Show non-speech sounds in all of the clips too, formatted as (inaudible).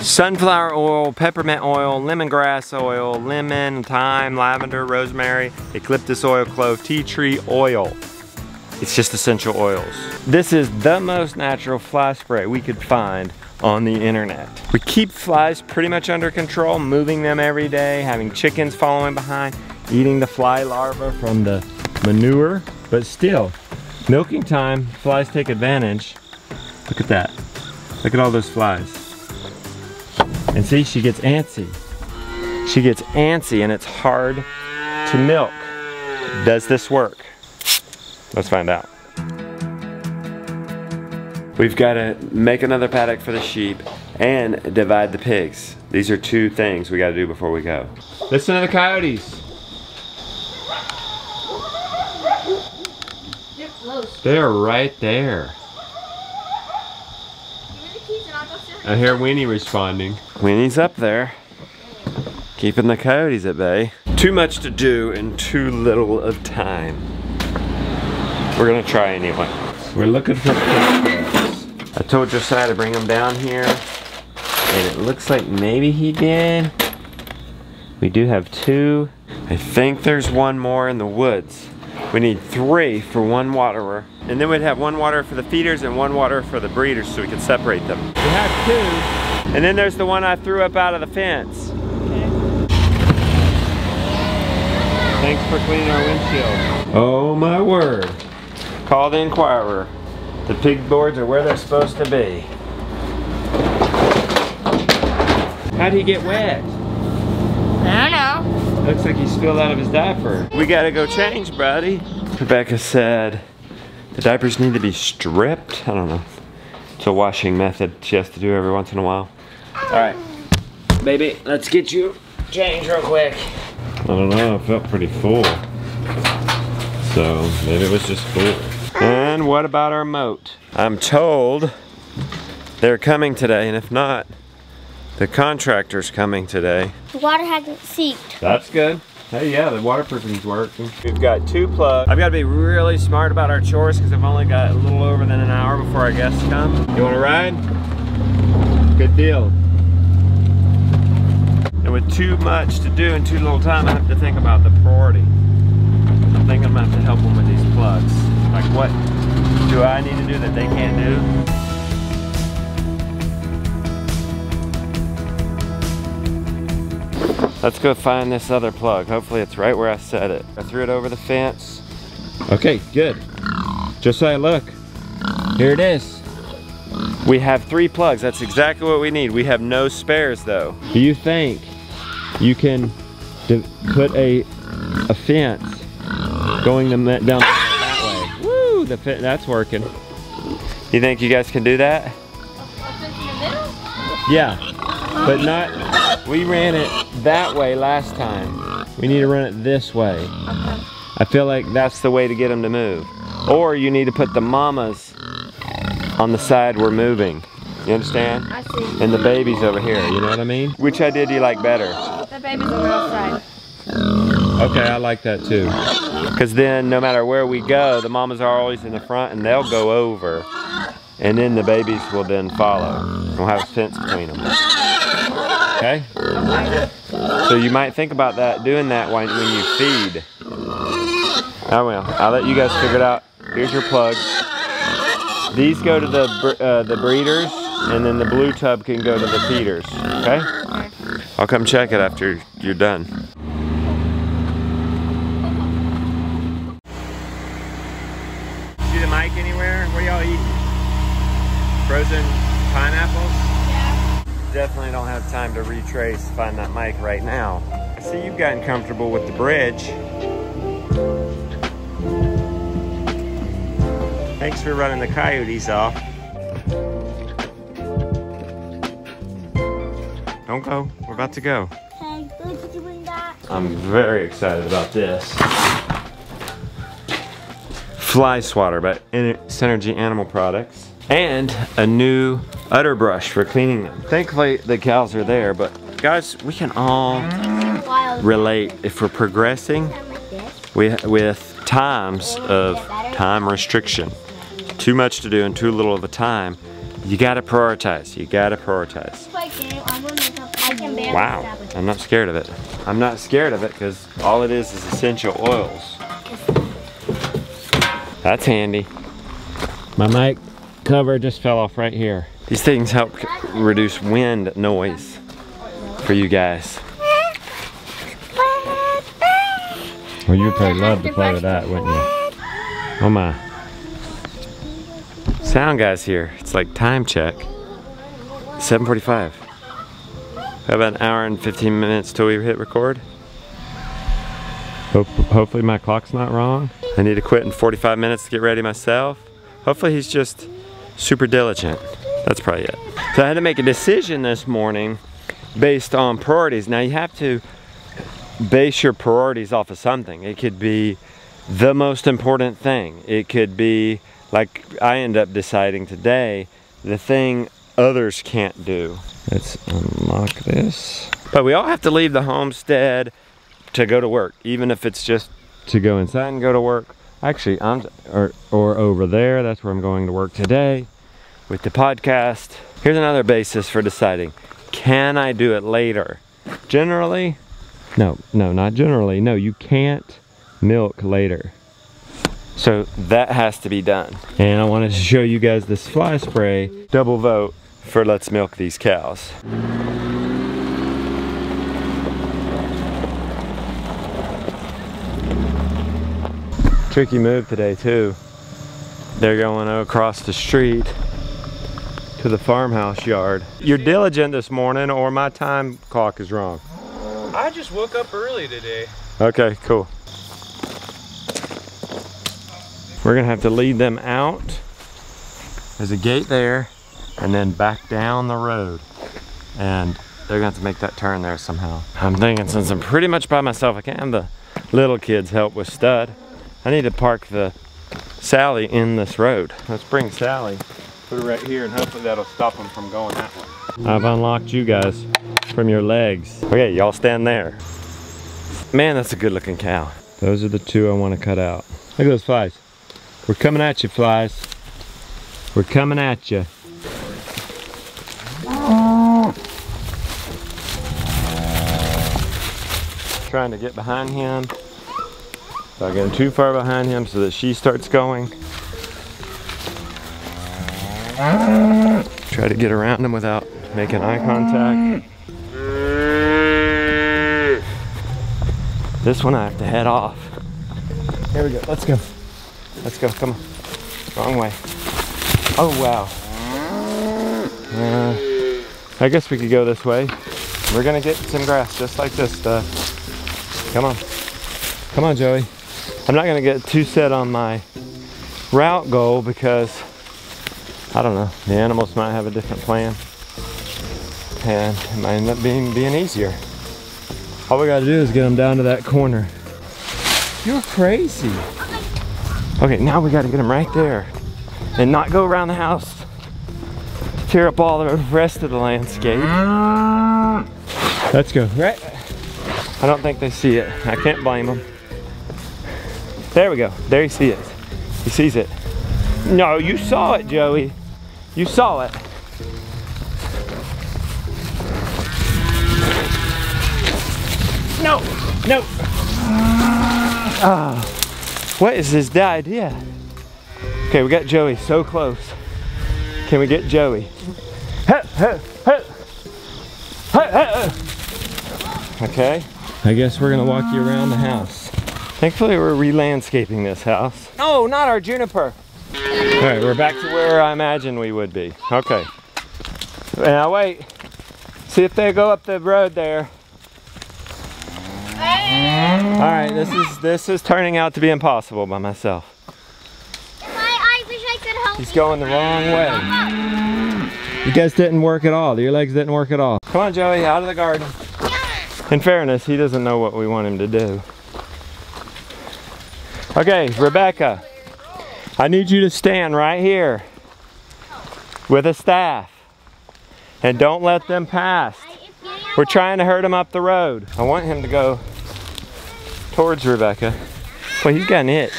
Sunflower oil, peppermint oil, lemongrass oil, lemon, thyme, lavender, rosemary, eucalyptus oil, clove, tea tree oil. It's just essential oils. This is the most natural fly spray we could find on the internet. We keep flies pretty much under control, moving them every day, having chickens following behind, eating the fly larvae from the manure, but still, milking time, flies take advantage. Look at that. Look at all those flies. And see, she gets antsy. She gets antsy and it's hard to milk. Does this work? Let's find out. We've got to make another paddock for the sheep and divide the pigs. These are two things we got to do before we go. Listen to the coyotes. They're right there. Give me the keys and I'll go sit. I hear Winnie responding. Winnie's up there, keeping the coyotes at bay. Too much to do and too little of time. We're gonna try anyway. We're looking for pigtails. I told Josiah to bring them down here, and it looks like maybe he did. We do have two. I think there's one more in the woods. We need three for one waterer. And then we'd have one water for the feeders and one water for the breeders so we could separate them. We have two. And then there's the one I threw up out of the fence. Thanks for cleaning our windshield. Oh my word. Call the Inquirer. The pig boards are where they're supposed to be. How'd he get wet? I don't know. Looks like he spilled out of his diaper. We gotta go change, buddy. Rebecca said the diapers need to be stripped. I don't know. It's a washing method she has to do every once in a while. All right, baby, let's get you changed real quick. I don't know, I felt pretty full. So maybe it was just full. And what about our moat? I'm told they're coming today, and if not, the contractor's coming today. The water hasn't seeped. That's good. Hey, yeah, the waterproofing's working. We've got two plugs. I've got to be really smart about our chores because I've only got a little over than an hour before our guests come. You want to ride? Good deal. And with too much to do and too little time, I have to think about the priority. I'm thinking I'm going to have to help them with these plugs. Like what do I need to do that they can't do? Let's go find this other plug. Hopefully it's right where I set it. I threw it over the fence. Okay, good. just Josiah, look. Here it is. We have three plugs. That's exactly what we need. We have no spares though. Do you think you can put a a fence going the, down that way? Woo, the fe- that's working. You think you guys can do that? Yeah, but not, we ran it that way last time. We need to run it this way. I feel like that's the way to get them to move. Or you need to put the mamas on the side we're moving. You understand? I see. And the babies over here, you know what I mean? Which idea do you like better? The baby's on the outside. Okay, I like that too. Because then no matter where we go, the mamas are always in the front and they'll go over. And then the babies will then follow. We'll have a fence between them. Okay? So you might think about that, doing that when, you feed. I will. I'll let you guys figure it out. Here's your plug. These go to the uh, the breeders, and then the blue tub can go to the feeders. Okay? I'll come check it after you're done. See the mic anywhere? What y'all eating? Frozen pineapples? Yeah. Definitely don't have time to retrace, find that mic right now. I see you've gotten comfortable with the bridge. Thanks for running the coyotes off. Don't go, we're about to go. Hey, Blue, did you bring that? I'm very excited about this. Fly swatter by Synergy Animal Products. And a new udder brush for cleaning them. Thankfully the cows are there, but guys, we can all relate if we're progressing with, with times of time restriction. Too much to do and too little of a time. You gotta prioritize, you gotta prioritize. Wow. I'm not scared of it. I'm not scared of it because all it is is essential oils. That's handy. My mic cover just fell off right here. These things help reduce wind noise for you guys. Well, you'd probably love to play with that, wouldn't you? Oh my. Sound guys here. It's like time check. 745. Have about an hour and 15 minutes till we hit record. Hope, hopefully my clock's not wrong. I need to quit in 45 minutes to get ready myself. Hopefully he's just super diligent. That's probably it. So I had to make a decision this morning based on priorities. Now you have to base your priorities off of something. It could be the most important thing. It could be, like I end up deciding today, the thing others can't do. Let's unlock this. But we all have to leave the homestead to go to work, even if it's just to go inside and go to work. Actually, I'm or or over there. That's where I'm going to work today with the podcast. Here's another basis for deciding: Can I do it later? Generally, no, no, not generally. No, you can't milk later. So that has to be done. And I wanted to show you guys this fly spray. Double vote for let's milk these cows. Tricky move today too. They're going across the street to the farmhouse yard. You're diligent this morning or my time clock is wrong. I just woke up early today. Okay, cool. We're gonna have to lead them out. There's a gate there, and then back down the road. And they're gonna have to make that turn there somehow. I'm thinking since I'm pretty much by myself, I can't have the little kids help with stud. I need to park the Sally in this road. Let's bring Sally, put her right here, and hopefully that'll stop them from going that way. I've unlocked you guys from your legs. Okay, y'all stand there. Man, that's a good looking cow. Those are the two I want to cut out. Look at those flies. We're coming at you, flies. We're coming at you. Trying to get behind him. Not getting too far behind him so that she starts going. Try to get around him without making eye contact. This one I have to head off. Here we go. Let's go. Let's go. Come on. Wrong way. Oh wow. Uh, I guess we could go this way. We're gonna get some grass just like this stuff. Come on. Come on, Joey. I'm not gonna get too set on my route goal because I don't know. The animals might have a different plan, and it might end up being being easier. All we gotta do is get them down to that corner. You're crazy. Okay, now we gotta get them right there and not go around the house. Tear up all the rest of the landscape. Mm. Let's go, right? I don't think they see it. I can't blame them. There we go. There he sees it. He sees it. No, you saw it, Joey. You saw it. No, no. Ah, what is this idea? Okay, we got Joey so close. Can we get Joey? Okay. I guess we're gonna walk you around the house. Thankfully, we're re-landscaping this house. No, not our juniper. All right, we're back to where I imagined we would be. Okay. Now wait. See if they go up the road there. All right, this is this is turning out to be impossible by myself. My, I wish I could help He's going the wrong way. You guys didn't work at all. Your legs didn't work at all. Come on, Joey, out of the garden. In fairness, he doesn't know what we want him to do. Okay, Rebecca, I need you to stand right here with a staff and don't let them pass. We're trying to herd him up the road. I want him to go towards Rebecca. Well, he's got an itch.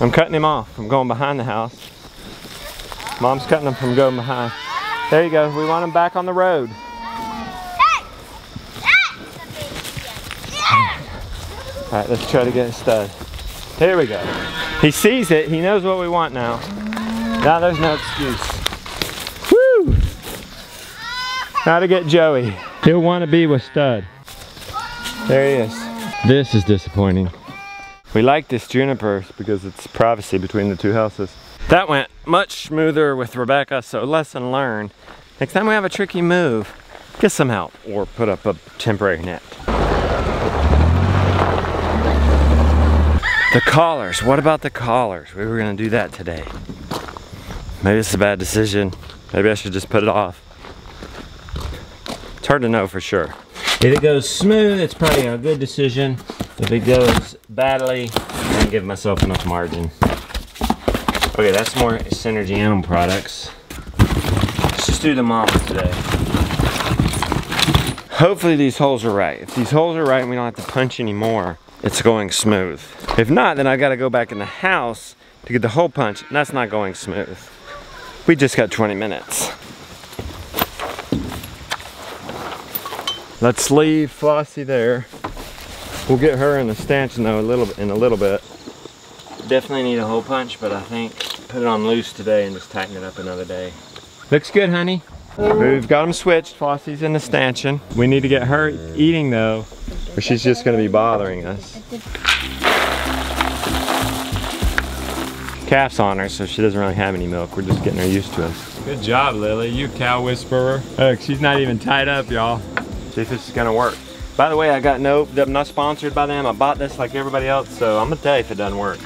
I'm cutting him off from going behind the house. Mom's cutting him from going behind. There you go. We want him back on the road. Hey! Hey! All right, let's try to get a stud. Here we go. He sees it. He knows what we want now. Now there's no excuse. Woo! Now to get Joey. He'll want to be with stud. There he is. This is disappointing. We like this juniper because it's privacy between the two houses. That went much smoother with Rebecca, so lesson learned. Next time we have a tricky move, get some help or put up a temporary net. The collars, what about the collars? We were gonna do that today. Maybe it's a bad decision. Maybe I should just put it off. It's hard to know for sure. If it goes smooth, it's probably a good decision. If it goes badly, I give myself enough margin. Okay, that's more Synergy Animal Products. Let's just do the mama today. Hopefully these holes are right. If these holes are right and we don't have to punch anymore, it's going smooth. If not, then I gotta go back in the house to get the hole punch, and that's not going smooth. We just got 20 minutes. Let's leave Flossie there. We'll get her in the stanchion though a little in a little bit. Definitely need a hole punch, but I think put it on loose today and just tighten it up another day. Looks good, honey. We've got them switched. Flossie's in the stanchion. We need to get her eating though, or she's just gonna be bothering us. Calf's on her, so she doesn't really have any milk. We're just getting her used to us. Good job, Lily. You cow whisperer. Look, she's not even tied up, y'all. See if this is gonna work. By the way, I got no, I'm not sponsored by them. I bought this like everybody else, so I'm gonna tell you if it doesn't work.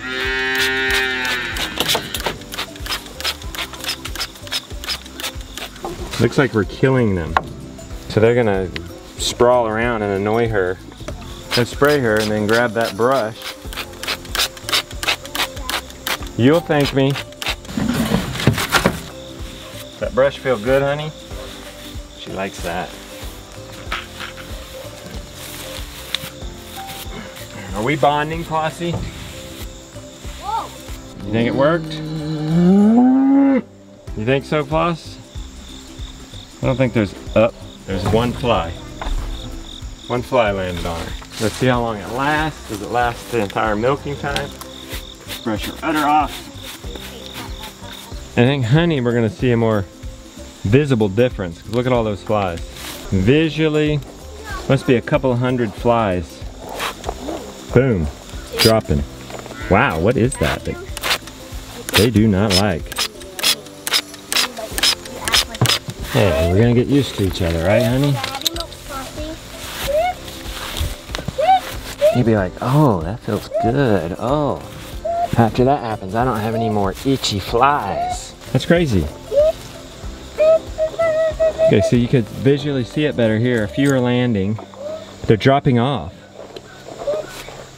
Looks like we're killing them. So they're gonna sprawl around and annoy her. And spray her and then grab that brush. You'll thank me. That brush feel good, honey? She likes that. Are we bonding, Posse? Whoa! You think it worked? You think so, Floss? I don't think there's, up. there's one fly. One fly landed on her. Let's see how long it lasts. Does it last the entire milking time? Brush your udder off. I think honey, we're gonna see a more visible difference. Look at all those flies. Visually, must be a couple hundred flies. Boom, dropping. Wow, what is that? They, they do not like. Hey, we're gonna get used to each other, right, honey? You'd be like, oh, that feels good. Oh. After that happens, I don't have any more itchy flies. That's crazy. Okay, so you could visually see it better here. If you were landing, they're dropping off.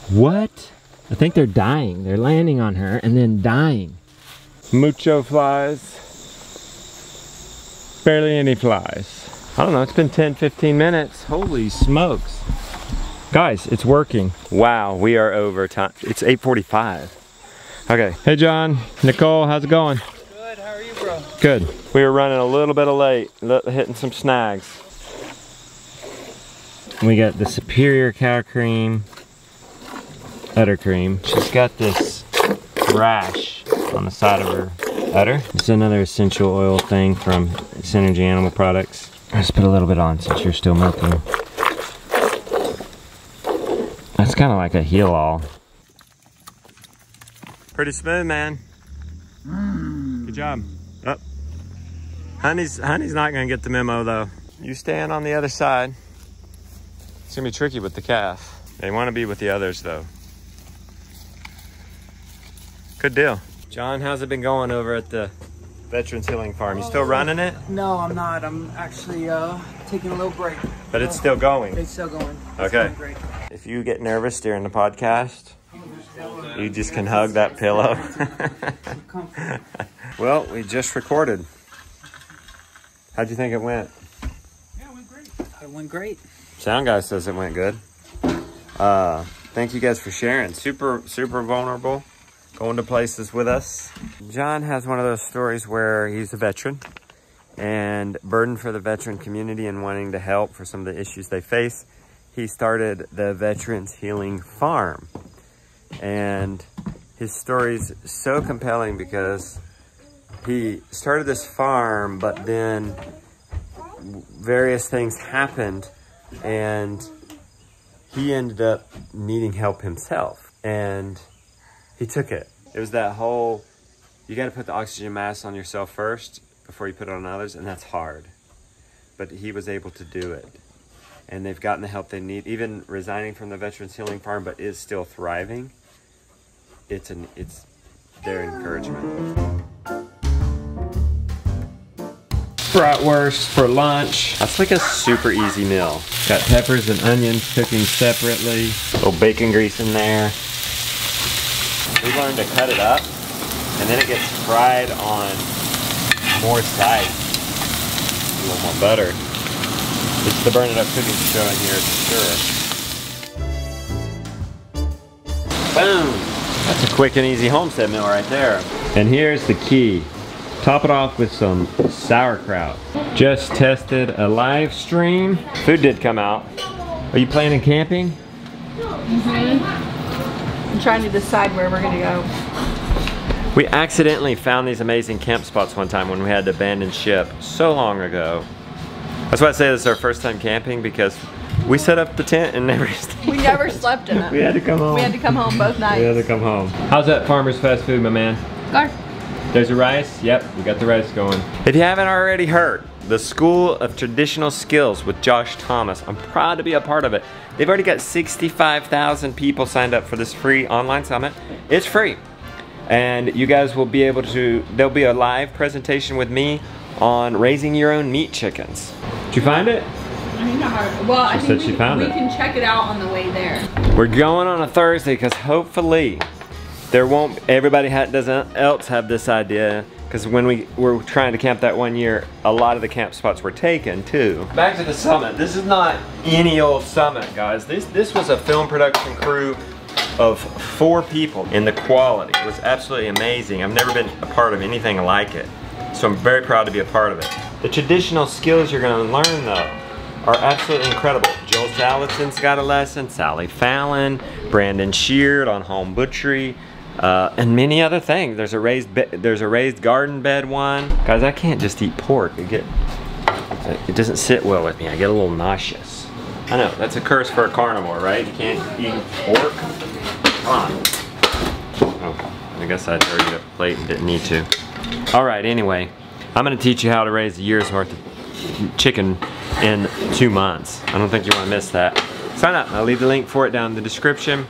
What? I think they're dying. They're landing on her and then dying. Mucho flies. Barely any flies. I don't know, it's been 10, 15 minutes. Holy smokes. Guys, it's working. Wow, we are over time. It's 8.45. Okay. Hey John, Nicole, how's it going? Good, how are you, bro? Good. We were running a little bit of late, hitting some snags. We got the Superior Cow Cream, udder cream. She's got this rash on the side of her udder. It's another essential oil thing from Synergy Animal Products. Let's put a little bit on since you're still milking. That's kind of like a heal all. Pretty smooth, man. Good job. Up. Honey's Honey's not gonna get the memo though. You stand on the other side. It's gonna be tricky with the calf. They want to be with the others though. Good deal. John, how's it been going over at the Veterans Healing Farm? You still running it? No, I'm not. I'm actually uh, taking a little break. But it's still going. It's still going. It's Okay. going great. If you get nervous during the podcast, you just can hug that pillow. (laughs) Well, we just recorded. How'd you think it went? Yeah, it went great. It went great. Sound guy says it went good. Uh, thank you guys for sharing. Super, super vulnerable, going to places with us. John has one of those stories where he's a veteran and burden for the veteran community and wanting to help for some of the issues they face, he started the Veterans Healing Farm. And his story's so compelling because he started this farm, but then various things happened and he ended up needing help himself and he took it. It was that whole, you got to put the oxygen mask on yourself first before you put it on others, and that's hard. But he was able to do it. And they've gotten the help they need, even resigning from the Veterans Healing Farm, but is still thriving. It's an, it's their encouragement. Bratwurst for lunch. That's like a super easy meal. Got peppers and onions cooking separately. little bacon grease in there. We learned to cut it up and then it gets fried on more sides. A little more butter. It's the burn it up cooking show in here for sure. Boom! That's a quick and easy homestead meal right there. And here's the key. Top it off with some sauerkraut. Just tested a live stream. Food did come out. Are you planning camping? Mhm. I'm trying to decide where we're gonna go. We accidentally found these amazing camp spots one time when we had to abandon ship so long ago. That's why I say this is our first time camping because we set up the tent and (laughs) never We never slept in it. we had to come home. We had to come home both nights. We had to come home. How's that farmer's fast food, my man? Good. There's a rice? Yep, we got the rice going. If you haven't already heard, the School of Traditional Skills with Josh Thomas, I'm proud to be a part of it. They've already got 65,000 people signed up for this free online summit. It's free. And you guys will be able to, there'll be a live presentation with me on raising your own meat chickens. Did you find it? Well, I She think said she we, found we can check it out on the way there. We're going on a Thursday because hopefully there won't everybody ha- doesn't else have this idea because when we were trying to camp that one year, a lot of the camp spots were taken too. Back to the summit. This is not any old summit, guys. This this was a film production crew of four people, and the quality was absolutely amazing. I've never been a part of anything like it, so I'm very proud to be a part of it. The traditional skills you're going to learn though are absolutely incredible. Joel Salatin's got a lesson, Sally Fallon, Brandon Sheard on home butchery, uh, and many other things. There's a raised there's a raised garden bed one. Guys, I can't just eat pork. It get it doesn't sit well with me. I get a little nauseous. I know that's a curse for a carnivore, right? You can't eat pork. Come on. Oh, I guess I'd already a plate and didn't need to. All right. Anyway, I'm gonna teach you how to raise a year's worth of chicken in two months. I don't think you want to miss that. Sign up. I'll leave the link for it down in the description.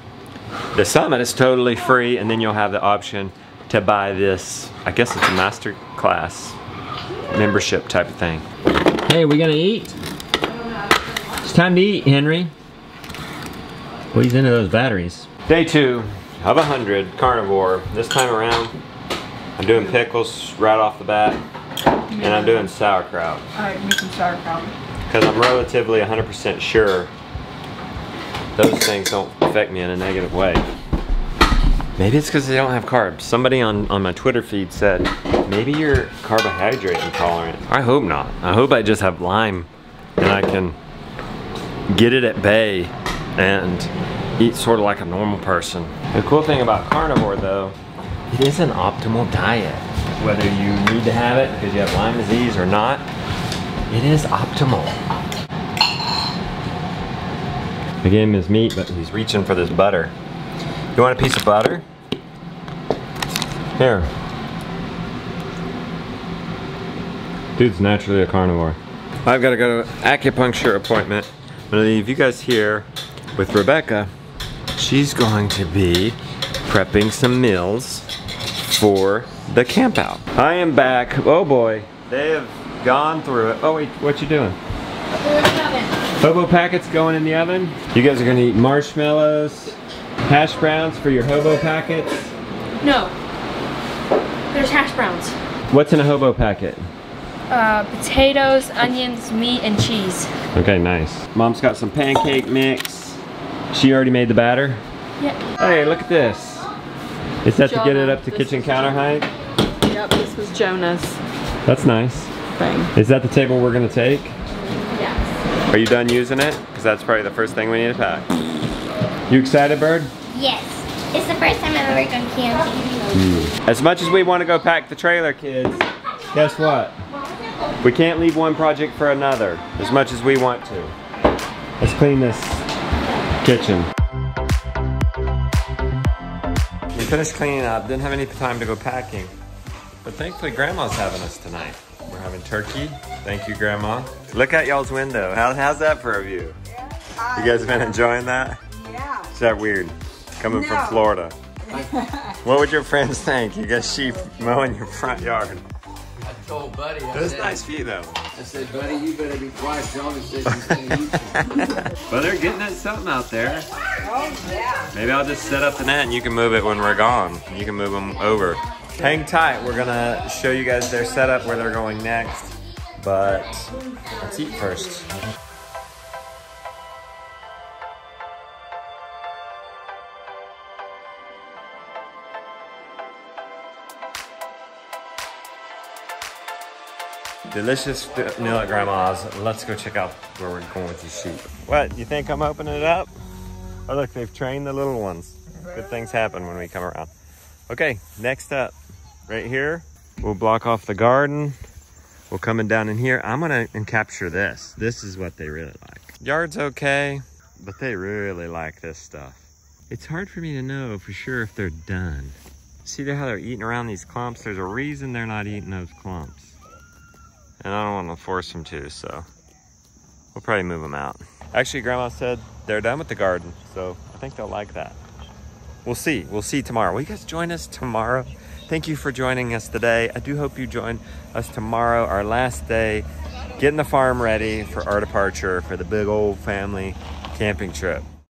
The summit is totally free, and then you'll have the option to buy this. I guess it's a master class membership type of thing. Hey, we gonna eat? It's time to eat, Henry. He's into those batteries. Day two of a hundred carnivore. This time around, I'm doing pickles right off the bat, and I'm doing sauerkraut Alright, make some sauerkraut. because I'm relatively 100% sure those things don't affect me in a negative way. Maybe it's because they don't have carbs. Somebody on, on my Twitter feed said, maybe you're carbohydrate intolerant. I hope not. I hope I just have Lyme and I can get it at bay and eat sort of like a normal person. The cool thing about carnivore though, it is an optimal diet. Whether you need to have it because you have Lyme disease or not, it is optimal. I gave him his meat, but he's reaching for this butter. You want a piece of butter? Here. Dude's naturally a carnivore. I've got to go to an acupuncture appointment. I'm gonna leave you guys here with Rebecca. She's going to be prepping some meals for the camp out. I am back. Oh boy, they have gone through it. Oh wait, what you doing? Hobo packets going in the oven. You guys are gonna eat marshmallows, hash browns for your hobo packets. No. There's hash browns. What's in a hobo packet? Uh, potatoes, onions, meat, and cheese. Okay, nice. Mom's got some pancake mix. She already made the batter. Yeah. Hey, look at this. Is that to get it up to kitchen counter height? Yep, this was Jonah's. That's nice. thing. Is that the table we're gonna take? Yes. Are you done using it? Because that's probably the first thing we need to pack. You excited, Bird? Yes. It's the first time I've ever gone camping. Hmm. As much as we want to go pack the trailer, kids, guess what? We can't leave one project for another, as much as we want to. Let's clean this kitchen. We finished cleaning up, didn't have any time to go packing. But thankfully Grandma's having us tonight. We're having turkey. Thank you, Grandma. Look out y'all's window. How, how's that for a view? You guys been enjoying that? Yeah. Is that weird? Coming from Florida. (laughs) What would your friends think? You got sheep mowing your front yard. I told Buddy, I That's said, nice view though. I said, Buddy, you better be quiet. John says he's gonna eat. But (laughs) they're getting at something out there. Oh, yeah. Maybe I'll just set up the net and you can move it when we're gone. You can move them over. Hang tight. We're gonna show you guys their setup where they're going next. But let's eat first. Delicious meal at Grandma's. Let's go check out where we're going with these sheep. What, you think I'm opening it up? Oh look, they've trained the little ones. Good things happen when we come around. Okay, next up, right here, we'll block off the garden. We'll come in down in here. I'm gonna and capture this. This is what they really like. Yard's okay, but they really like this stuff. It's hard for me to know for sure if they're done. See how they're eating around these clumps? There's a reason they're not eating those clumps. And I don't want to force them to, so we'll probably move them out. Actually, Grandma said they're done with the garden, so I think they'll like that. We'll see. We'll see tomorrow. Will you guys join us tomorrow? Thank you for joining us today. I do hope you join us tomorrow, our last day, getting the farm ready for our departure for the big old family camping trip.